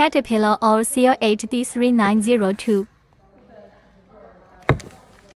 Caterpillar or Co8d3902.